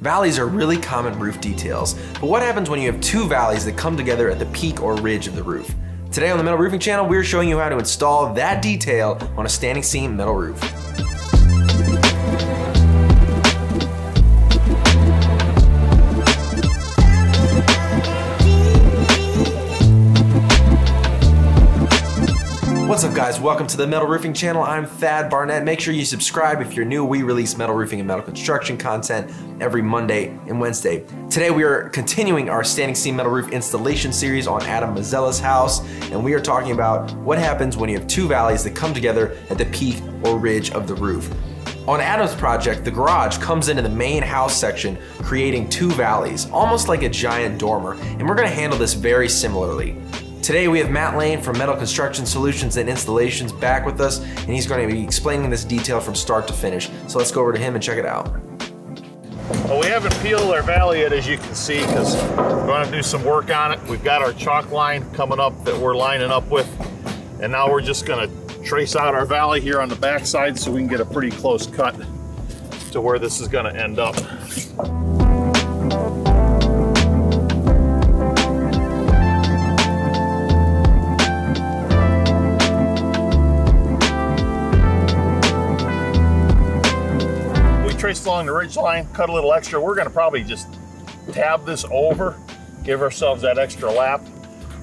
Valleys are really common roof details, but what happens when you have two valleys that come together at the peak or ridge of the roof? Today on the Metal Roofing channel, we're showing you how to install that detail on a standing seam metal roof. What's up guys, welcome to the Metal Roofing channel. I'm Thad Barnett. Make sure you subscribe if you're new. We release metal roofing and metal construction content every Monday and Wednesday. Today we are continuing our standing seam metal roof installation series on Adam Mazzella's house and we are talking about what happens when you have two valleys that come together at the peak or ridge of the roof. On Adam's project, the garage comes into the main house section, creating two valleys, almost like a giant dormer, and we're gonna handle this very similarly. Today we have Matt Lane from Metal Construction Solutions and Installations back with us, and he's going to be explaining this detail from start to finish. So let's go over to him and check it out. Well, we haven't peeled our valley yet, as you can see, because we're going to do some work on it. We've got our chalk line coming up that we're lining up with, and now we're just going to trace out our valley here on the back side so we can get a pretty close cut to where this is going to end up. Along the ridge line, cut a little extra. We're gonna probably just tab this over, give ourselves that extra lap,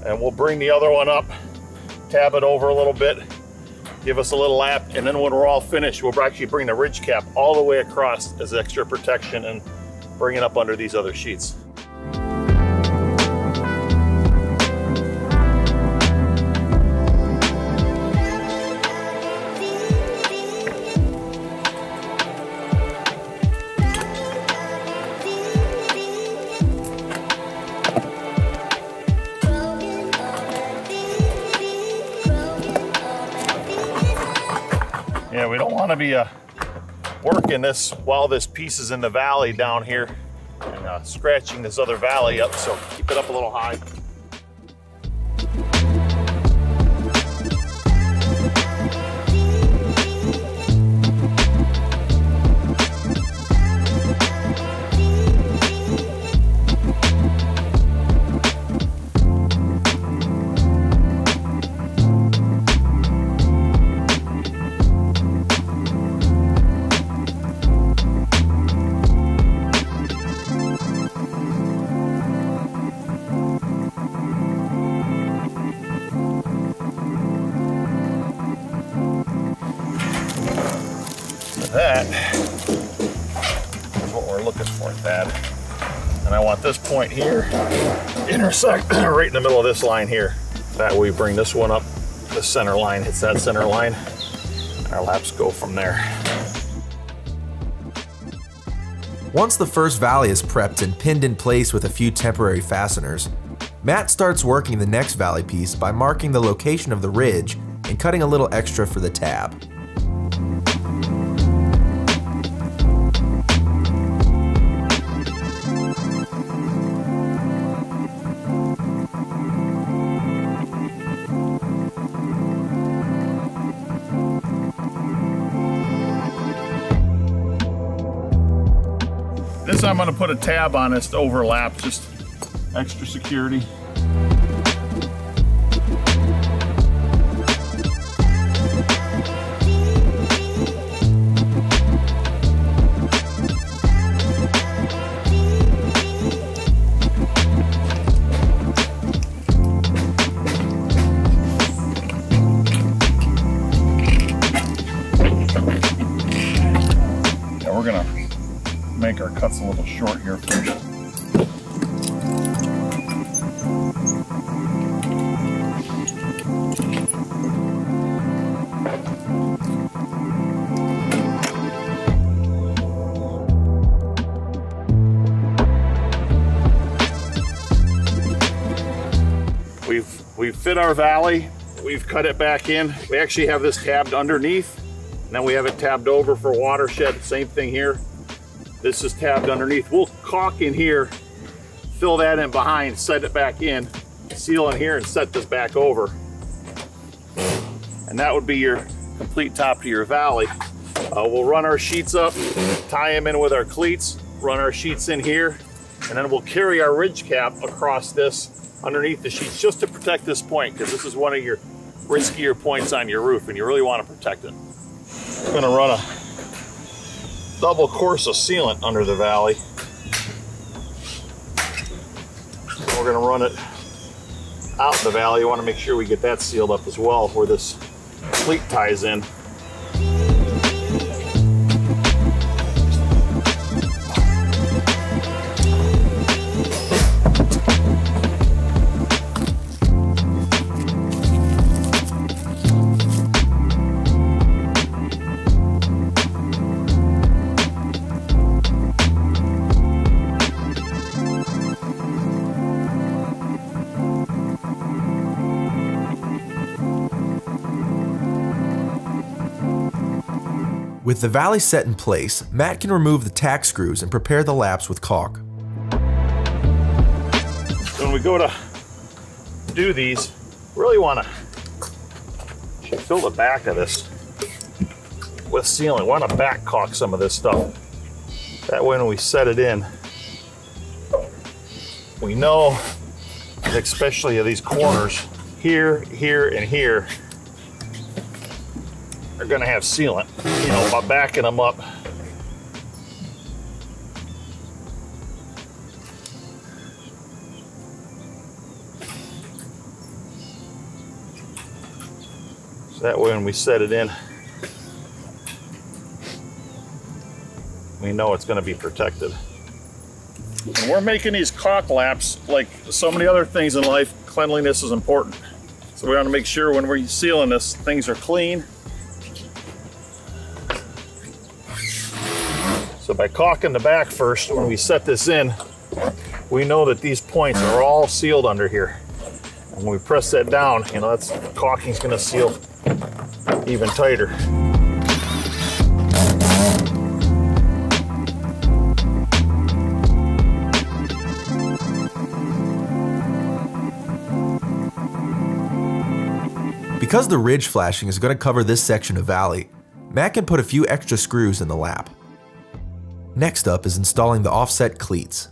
and we'll bring the other one up, tab it over a little bit, give us a little lap, and then when we're all finished, we'll actually bring the ridge cap all the way across as extra protection and bring it up under these other sheets. Yeah, we don't want to be uh, working this while this piece is in the valley down here and uh, scratching this other valley up, so keep it up a little high. Point here intersect right in the middle of this line here. That way we bring this one up, the center line hits that center line, and our laps go from there. Once the first valley is prepped and pinned in place with a few temporary fasteners, Matt starts working the next valley piece by marking the location of the ridge and cutting a little extra for the tab. This I'm gonna put a tab on this to overlap, just extra security. A little short here first. We've we've fit our valley, we've cut it back in. We actually have this tabbed underneath, and then we have it tabbed over for watershed. Same thing here. This is tabbed underneath. We'll caulk in here, fill that in behind, set it back in, seal in here and set this back over. And that would be your complete top to your valley. Uh, we'll run our sheets up, tie them in with our cleats, run our sheets in here, and then we'll carry our ridge cap across this underneath the sheets just to protect this point because this is one of your riskier points on your roof and you really want to protect it. I'm gonna run a double course of sealant under the valley. We're gonna run it out the valley. You wanna make sure we get that sealed up as well where this cleat ties in. With the valley set in place, Matt can remove the tack screws and prepare the laps with caulk. When we go to do these, really want to fill the back of this with sealant. Want to back caulk some of this stuff. That way when we set it in, we know, especially of these corners, here, here, and here, are gonna have sealant, you know, by backing them up. So that way when we set it in, we know it's gonna be protected. When we're making these caulk laps, like so many other things in life, cleanliness is important. So we want to make sure when we're sealing this, things are clean So by caulking the back first, when we set this in, we know that these points are all sealed under here. And when we press that down, you know, that's caulking's gonna seal even tighter. Because the ridge flashing is going to cover this section of valley, Matt can put a few extra screws in the lap. Next up is installing the offset cleats.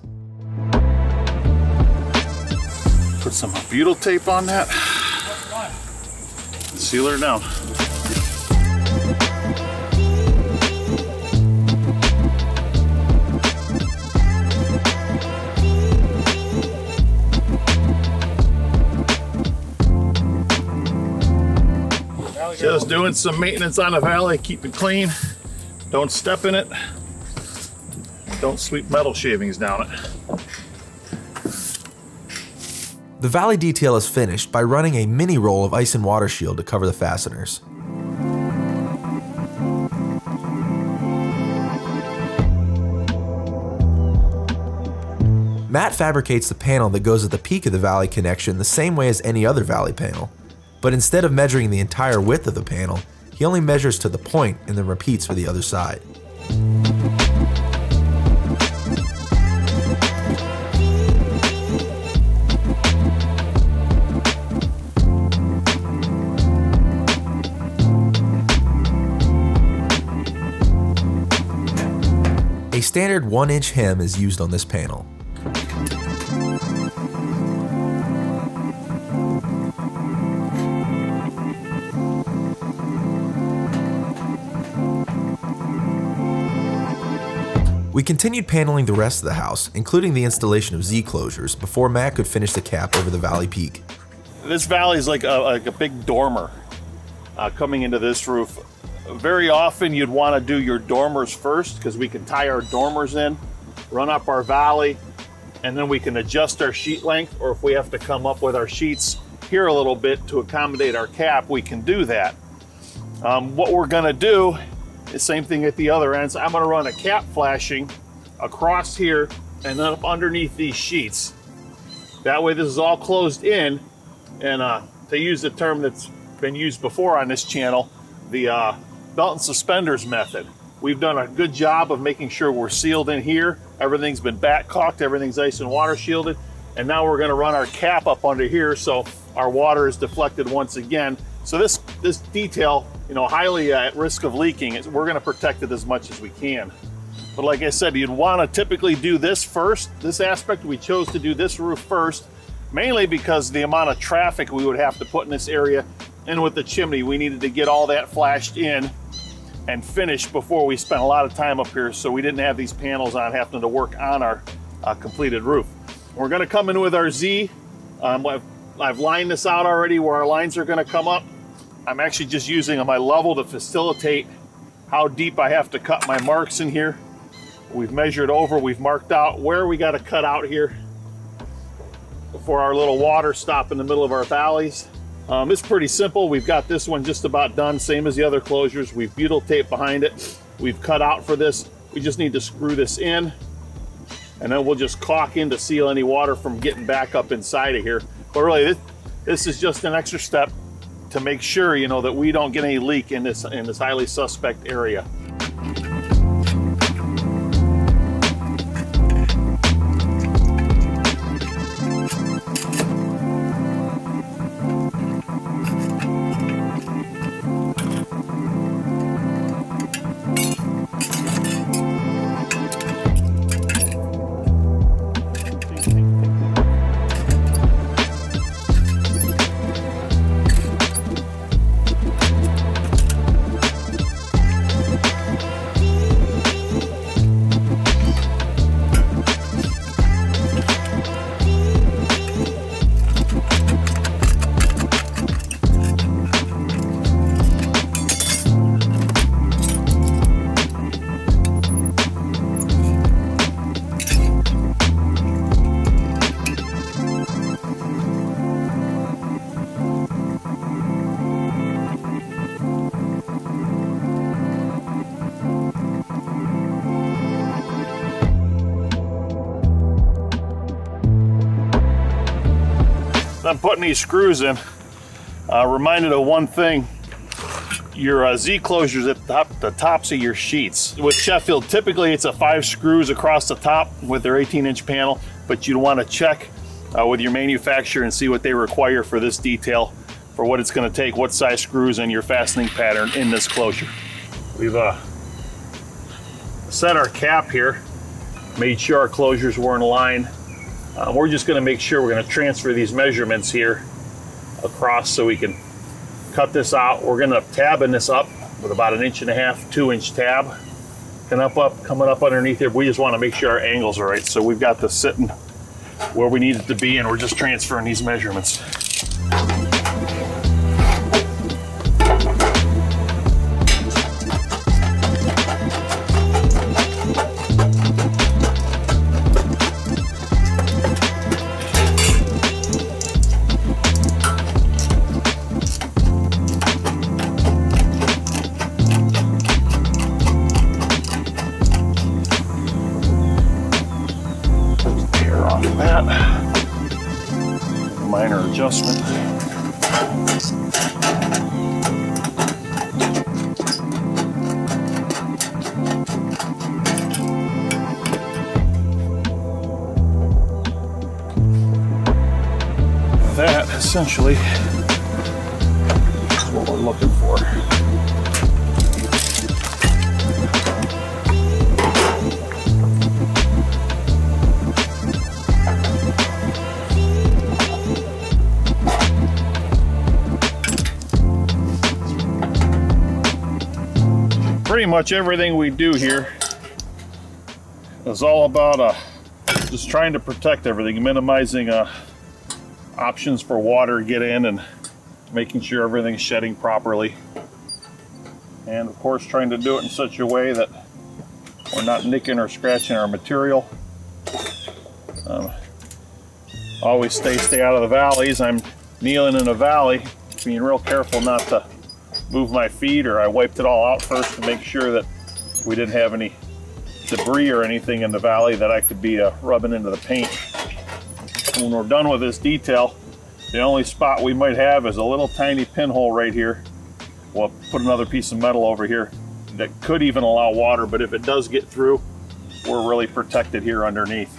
Put some butyl tape on that. Seal her down. Just doing some maintenance on the valley, keep it clean. Don't step in it. Don't sweep metal shavings down it. The valley detail is finished by running a mini roll of ice and water shield to cover the fasteners. Matt fabricates the panel that goes at the peak of the valley connection the same way as any other valley panel, but instead of measuring the entire width of the panel, he only measures to the point and then repeats for the other side. A standard 1 inch hem is used on this panel. We continued paneling the rest of the house, including the installation of Z closures, before Matt could finish the cap over the valley peak. This valley is like a, like a big dormer uh, coming into this roof very often you'd want to do your dormers first because we can tie our dormers in, run up our valley, and then we can adjust our sheet length, or if we have to come up with our sheets here a little bit to accommodate our cap, we can do that. Um, what we're gonna do is same thing at the other ends. I'm gonna run a cap flashing across here and then up underneath these sheets. That way this is all closed in, and uh, to use the term that's been used before on this channel, the uh, belt and suspenders method. We've done a good job of making sure we're sealed in here. Everything's been back caulked, everything's ice and water shielded. And now we're gonna run our cap up under here so our water is deflected once again. So this, this detail, you know, highly at risk of leaking, we're gonna protect it as much as we can. But like I said, you'd want to typically do this first. This aspect, we chose to do this roof first, mainly because the amount of traffic we would have to put in this area. And with the chimney, we needed to get all that flashed in and finished before we spent a lot of time up here. So we didn't have these panels on having to work on our uh, completed roof. We're gonna come in with our Z. Um, I've, I've lined this out already where our lines are gonna come up. I'm actually just using my level to facilitate how deep I have to cut my marks in here. We've measured over, we've marked out where we got to cut out here for our little water stop in the middle of our valleys. Um, it's pretty simple. We've got this one just about done, same as the other closures. We've butyl tape behind it. We've cut out for this. We just need to screw this in and then we'll just caulk in to seal any water from getting back up inside of here. But really, this, this is just an extra step to make sure, you know, that we don't get any leak in this, in this highly suspect area. Putting these screws in, uh, reminded of one thing. Your uh, Z closures at the, top, the tops of your sheets. With Sheffield, typically it's a five screws across the top with their 18 inch panel, but you'd want to check uh, with your manufacturer and see what they require for this detail, for what it's going to take, what size screws and your fastening pattern in this closure. We've uh, set our cap here, made sure our closures were in line, uh, we're just going to make sure we're going to transfer these measurements here across so we can cut this out. We're going to tabbing this up with about an inch and a half, two inch tab. And up, up, coming up underneath here. We just want to make sure our angles are right. So we've got this sitting where we need it to be and we're just transferring these measurements. Adjustment. That essentially is what we're looking pretty much everything we do here is all about uh, just trying to protect everything, minimizing uh, options for water get in and making sure everything's shedding properly. And of course trying to do it in such a way that we're not nicking or scratching our material. Um, always stay stay out of the valleys. I'm kneeling in a valley, being real careful not to move my feet or I wiped it all out first to make sure that we didn't have any debris or anything in the valley that I could be uh, rubbing into the paint. When we're done with this detail, the only spot we might have is a little tiny pinhole right here. We'll put another piece of metal over here that could even allow water, but if it does get through, we're really protected here underneath.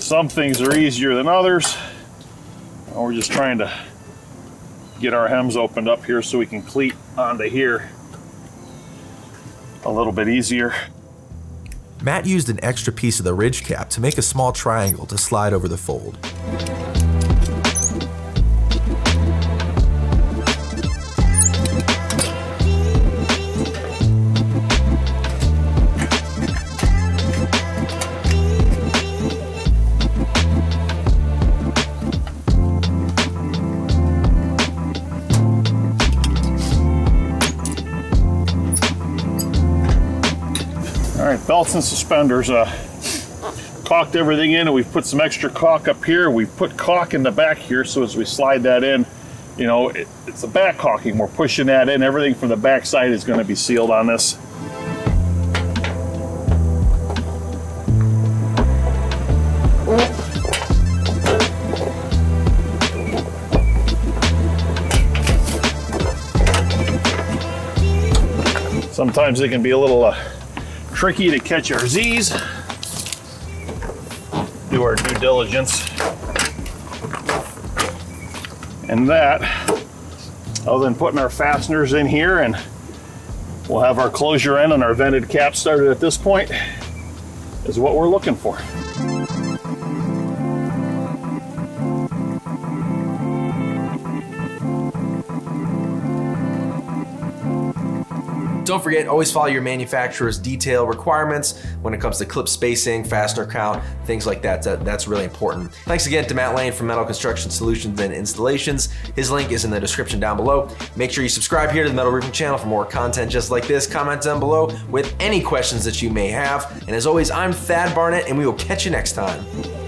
Some things are easier than others. We're just trying to get our hems opened up here so we can cleat onto here a little bit easier. Matt used an extra piece of the ridge cap to make a small triangle to slide over the fold. All right, belts and suspenders. Uh, caulked everything in and we've put some extra caulk up here. We've put caulk in the back here so as we slide that in, you know, it, it's the back caulking. We're pushing that in. Everything from the back side is going to be sealed on this. Sometimes it can be a little uh, tricky to catch our Z's. Do our due diligence. And that, other than putting our fasteners in here and we'll have our closure end and our vented cap started at this point, is what we're looking for. Don't forget, always follow your manufacturer's detail requirements when it comes to clip spacing, fastener count, things like that. that. That's really important. Thanks again to Matt Lane from Metal Construction Solutions and Installations. His link is in the description down below. Make sure you subscribe here to the Metal Roofing channel for more content just like this. Comment down below with any questions that you may have. And as always, I'm Thad Barnett, and we will catch you next time.